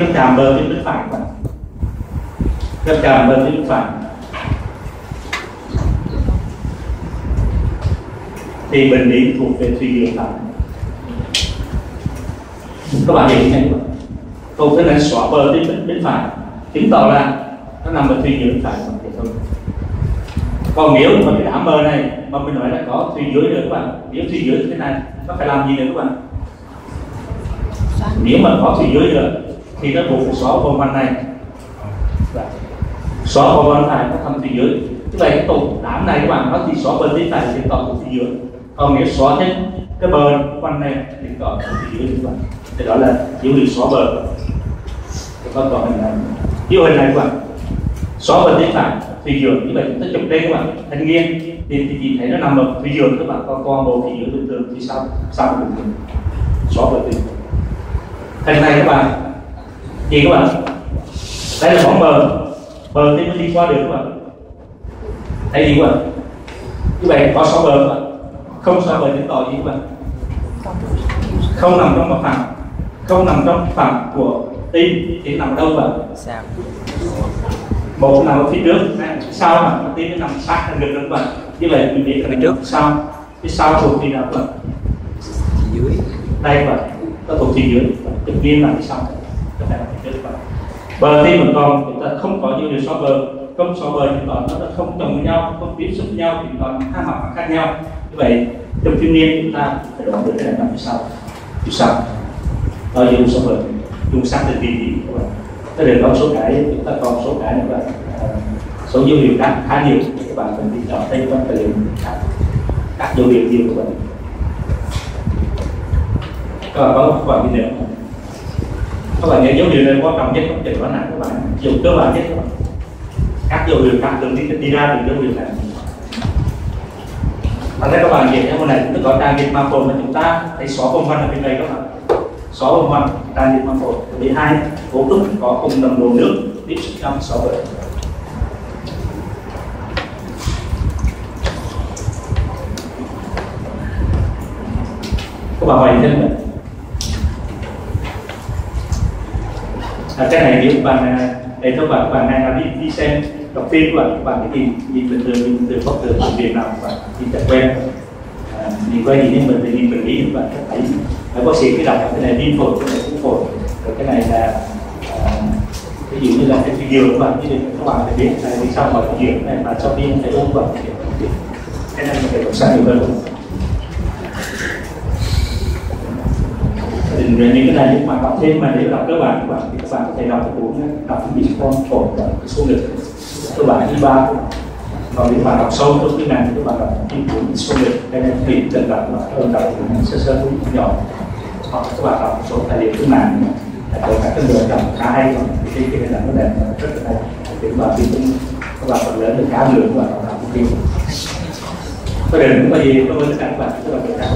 nó chạm bờ đến bên phải các bạn. Nó chạm bờ đến bên phải. Thì bệnh lý thuộc về suy dưỡng phải các bạn hiểu ngay không câu cái này xóa bờ đến bên, bên phải. Chứng tỏ là nó nằm ở suy dưỡng phải thì thôi còn nếu mà cái đám bờ này mà mình nói là có suy dưới nữa các bạn. Nếu suy dưới thế này nó phải làm gì nữa các bạn? Nếu mà có suy dưới nữa thì nó buộc phải xóa vòng văn này. Dạ. Xóa vòng văn này nó thành suy dưới tức là cái tụ đám này các bạn nó chỉ xóa bên bên này thì còn có dưới còn nghĩa xóa hết cái bờ quanh này thì còn có dưới các bạn. Thì đó là dấu hiệu xóa bờ có còn hình này. Dấu hình này các bạn. Xóa bên bên phải thì dưới như vậy chúng ta chụp đây các bạn. Thanh nghiêng thì, thì chỉ thấy nó nằm ở phía dưới các bạn còn toàn bộ thủy dưới bình thường thì sao sao bình thường. Xóa bờ thủy thành này các bạn gì các bạn? Đây là bóng bờ bờ thì nó đi qua được các bạn. Thấy gì các bạn. Như vậy có xóa bờ các bạn. Không xóa bờ chứng tỏ gì các bạn. Không nằm trong mặt phẳng không nằm trong phẳng của tim thì nằm đâu bạn? Một nằm ở phía trước sau. Mà tim nó nằm sát ngực các bạn. Như vậy mình biết là trước. sau. Phía sau thuộc thì nào các bạn? Dưới. Đây bạn. Nó thuộc phía dưới. Tự nhiên là phía sau có thể kết bạn mình còn chúng ta không có dữ liệu so bờ không so bờ chúng ta nó không chồng với nhau không tiếp xúc nhau thì ta hai mặt khác nhau. Như vậy trong thiên niên chúng ta phải đoán được cái này nằm phía sau phía sau đó dùng so bờ dùng sắc để tìm hiểu các bạn. Cái điều đó số cái chúng ta còn số cái nữa là số dữ liệu khác khá nhiều. Các bạn cần tìm chọn thêm các tài liệu các, các dữ liệu nhiều của bạn. Các bạn có các bạn ghi nhận không? Các bạn nghe dấu điều này quan trọng nhất trong chẩn đoán này các bạn. Dùng cơ bản nhất, các bạn các dấu hiệu các thường đi đi ra từ dấu hiệu này. Và ra các bạn nhìn thấy một này chúng ta có trang dịch ma phồn mà chúng ta thấy xóa công văn ở bên đây các bạn. Xóa bông văn trang dịch măng phổi thứ hai cấu trúc có cùng nồng độ nước tiếp xúc trong xóa bởi các bạn hỏi thêm nữa à, cái này nếu bạn à, để cho bạn bạn này là đi đi xem đọc phim của bạn bạn cái gì nhìn bình thường nhìn từ bất thường từ việt nào bạn nhìn chặt quen. À, nhìn quen gì nhưng mình thì nhìn bệnh lý bạn thấy. Phải bác sĩ cái đọc cái này viêm phổi cái này cũng phổi. Rồi cái này là à, ví dụ như là cái video các bạn như các bạn phải biết là vì sao mọi cái này mà cho đi phải uống bạn cái này mình phải đọc sai nhiều hơn. Thì những cái này nhưng mà đọc thêm mà nếu đọc cơ bản các bạn thì các bạn có thể đọc được cuốn đọc bị con phổi và cái số lượng cơ bản đi ba còn nếu bạn đọc sâu trong cái này thì các bạn đọc cái cuốn số lượng cái này thì cần đọc là hơn đọc sơ sơ cũng nhỏ. Hoặc các bạn đọc một số tài liệu trên mạng. Là có các cái người đọc khá hay thì cái cái này nó đẹp rất là hay. Thì các bạn thì cũng, các bạn phần lớn được khá lượng và bạn đọc cũng nhiều có đề cũng có gì tôi với tất cả các bạn các bạn được khá